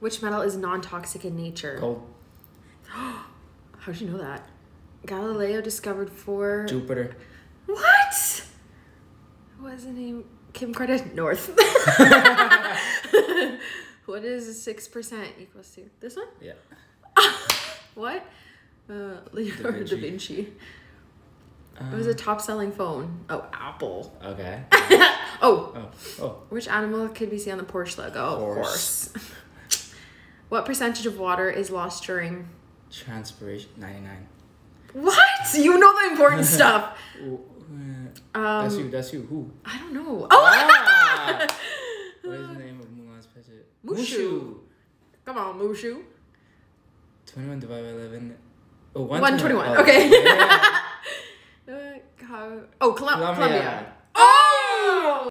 Which metal is non-toxic in nature? Gold. How did you know that? Galileo discovered four. Jupiter. What? What is the name? Kim Kardashian. North. what is six percent equals to? This one? Yeah. What? Uh, Leonardo da Vinci. Vinci. It was a top-selling phone. Oh, Apple. Okay. Oh, Oh. Oh. which animal could we see on the Porsche logo? Horse. horse. What percentage of water is lost during? Transpiration. Ninety nine. What? You know the important stuff. uh, that's Um, you. That's you. Who? I don't know. Oh, Ah! what is the name of Mulan's pet? Mushu. come on, Mushu. 21 divided by 11. Oh, 121, 121. okay. yeah. Uh, how- oh, Colum- Colombia. Colombia.